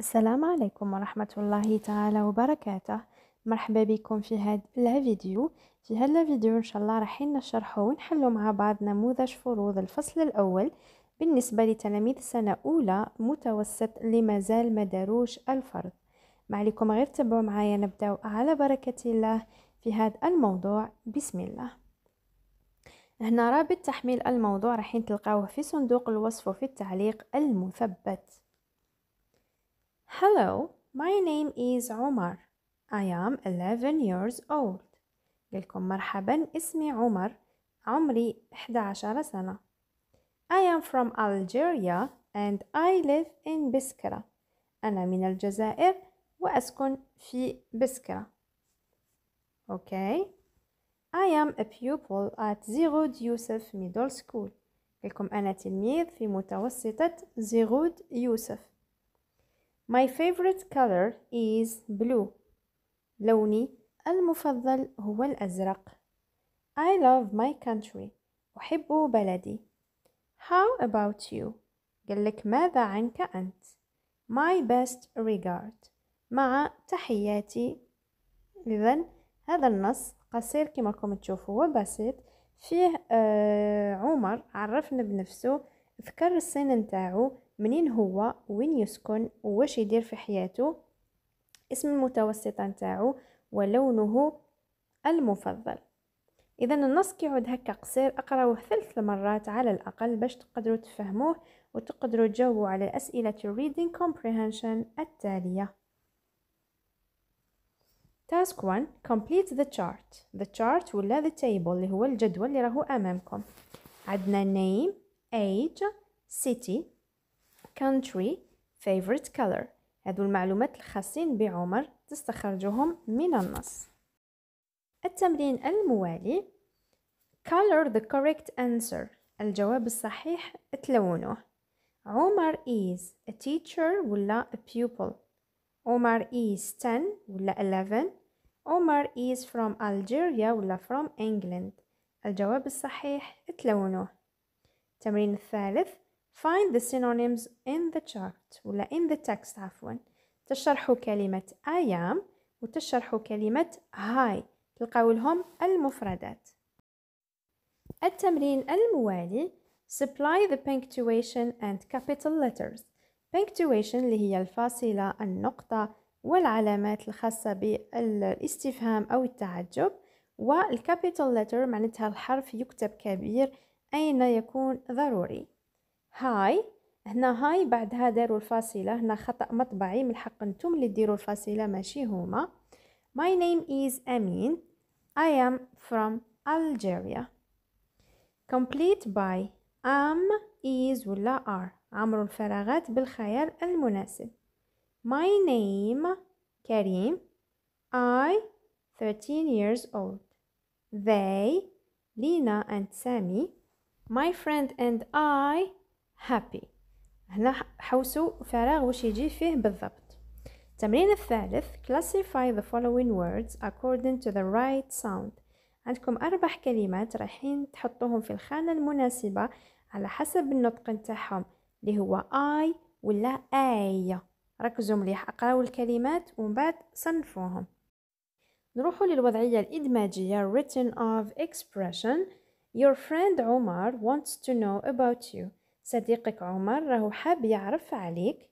السلام عليكم ورحمة الله تعالى وبركاته. مرحبا بكم في هذا الفيديو في هذا الفيديو إن شاء الله راح نشرحه ونحلو مع بعض نموذج فروض الفصل الأول. بالنسبة لتلاميذ سنة أولى متوسط لما زال مداروش الفرض. ما عليكم غير تبعوا معايا نبدأ على بركة الله في هذا الموضوع. بسم الله. هنا رابط تحميل الموضوع راح تلقاوه في صندوق الوصف وفي التعليق المثبت. Hello, my name is Omar. I am 11 years old. لكم مرحبا اسمي عمر عمري 11 سنة. I am from Algeria and I live in بسكرة. أنا من الجزائر وأسكن في بسكرة. Okay. I am a pupil at زيغود يوسف Middle School. لكم أنا تلميذ في متوسطة زيغود يوسف. My favorite color is blue. لوني المفضل هو الأزرق. I love my country. أحب بلدي. How about you? قالك ماذا عنك أنت؟ My best regard. مع تحياتي. إذا هذا النص قصير كما راكم تشوفوا وبسيط فيه آه عمر عرفنا بنفسه ذكر السن نتاعو منين هو وين يسكن وواش يدير في حياته. اسم المتوسطة نتاعو ولونه المفضل. إذا النص كيعود هكا قصير أقرأوه ثلاث مرات على الأقل باش تقدروا تفهموه وتقدروا تجاوبوا على أسئلة reading comprehension التالية. Task 1 Complete the chart. The chart ولا the table اللي هو الجدول اللي راهو أمامكم. عندنا name, age, city, country favorite color. هذو المعلومات الخاصين بعمر تستخرجهم من النص. التمرين الموالي. Color the correct answer. الجواب الصحيح تلونه عمر is a teacher ولا a pupil عمر is 10 ولا 11 عمر is from Algeria ولا from England الجواب الصحيح تلونه التمرين الثالث. Find the synonyms in the chart ولا in the text عفوا. تشرحوا كلمة I am وتشرحوا كلمة hi تلقاو لهم المفردات. التمرين الموالي Supply the punctuation and capital letters. Punctuation اللي هي الفاصلة النقطة والعلامات الخاصة بالاستفهام أو التعجب. والكابيتال لتر معناتها الحرف يكتب كبير أين يكون ضروري؟ هاي هنا هاي بعدها داروا الفاصلة هنا خطأ مطبعي من حق أنتم اللي ديروا الفاصلة ماشي هما. My name is Amin. I am from Algeria. Complete by am is ولا are. عمرو الفراغات بالخيال المناسب. My name كريم. I 13 years old. They Lina and Sammy My friend and I happy. هنا حوسوا فراغ وش يجي فيه بالضبط. التمرين الثالث classify the following words according to the right sound. عندكم أربع كلمات رايحين تحطوهم في الخانة المناسبة على حسب النطق نتاعهم. اللي هو I ولا أي ركزوا مليح أقراو الكلمات ومن بعد صنفوهم. نروحوا للوضعية الإدماجية written of expression. Your friend عمر wants to know about you. صديقك عمر راهو حاب يعرف عليك.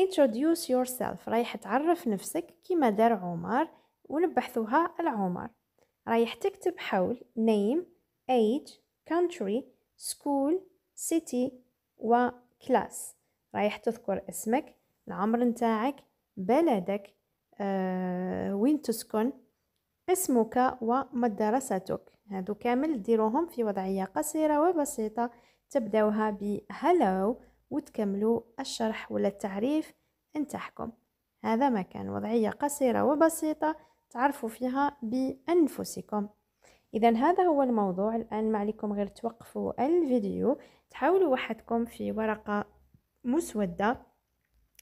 Introduce yourself. رايح تعرف نفسك كما دار عمر ونبحثوها العمر رايح تكتب حول name age country school city و class. رايح تذكر اسمك العمر نتاعك بلدك آه، وين تسكن اسمك ومدرستك هادو كامل ديروهم في وضعية قصيرة وبسيطة تبدأوها ب hello وتكملوا الشرح ولا التعريف نتاعكم هذا ما كان وضعية قصيرة وبسيطة تعرفوا فيها بأنفسكم. إذا هذا هو الموضوع. الآن ما عليكم غير توقفوا الفيديو تحاولوا وحدكم في ورقة مسودة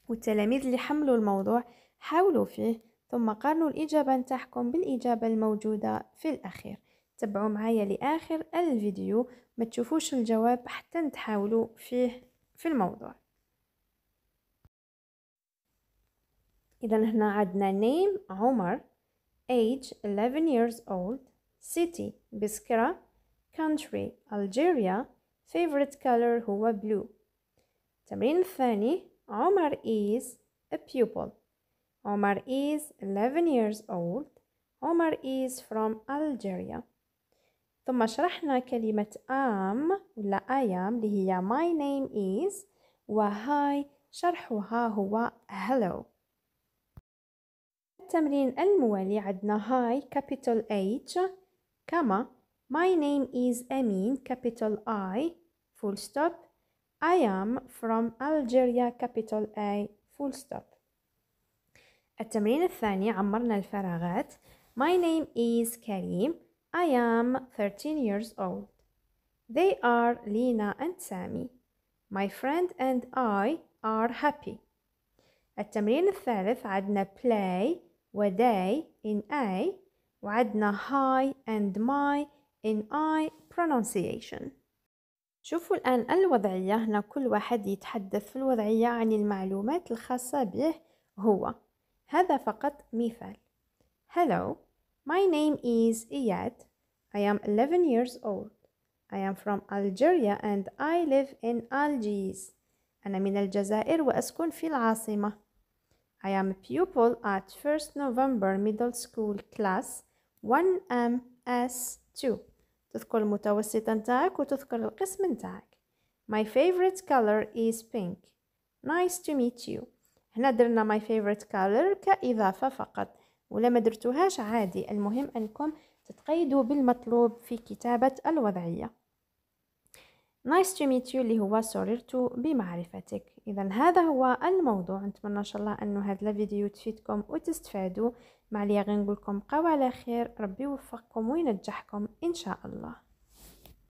والتلاميذ اللي حملوا الموضوع حاولوا فيه ثم قارنوا الإجابة نتاعكم بالإجابة الموجودة في الأخير. تبعوا معايا لآخر الفيديو ما تشوفوش الجواب حتى تحاولوا فيه في الموضوع. إذا هنا عندنا name عمر age 11 years old city بسكرة country Algeria favorite color هو blue. التمرين الثاني عمر is a pupil. عمر is 11 years old. عمر is from Algeria. ثم شرحنا كلمة am ولا I am اللي هي my name is وهاي شرحها هو hello التمرين الموالي عندنا هاي capital H كما my name is Amin capital I full stop I am from Algeria capital A full stop التمرين الثاني عمرنا الفراغات My name is Karim I am 13 years old. They are Lina and Sami My friend and I are happy. التمرين الثالث عدنا play و they in A وعدنا hi and my in I pronunciation. شوفوا الآن الوضعية. هنا كل واحد يتحدث في الوضعية عن المعلومات الخاصة به هو. هذا فقط مثال. Hello, my name is Iyad. I am 11 years old. I am from Algeria and I live in Algiers. أنا من الجزائر وأسكن في العاصمة. I am a pupil at 1st November Middle School class 1MS2. تذكر المتوسط نتاعك وتذكر القسم نتاعك. My favorite color is pink. Nice to meet you. هنا درنا my favorite color كإضافة فقط ولا ما درتوهاش عادي. المهم أنكم تتقيدوا بالمطلوب في كتابة الوضعية. Nice to meet you اللي هو سررت بمعرفتك. إذا هذا هو الموضوع. نتمنى إن شاء الله أنه هذا الفيديو تفيدكم وتستفادوا. معليا غنقولكم بقاو على خير. ربي يوفقكم وينجحكم إن شاء الله.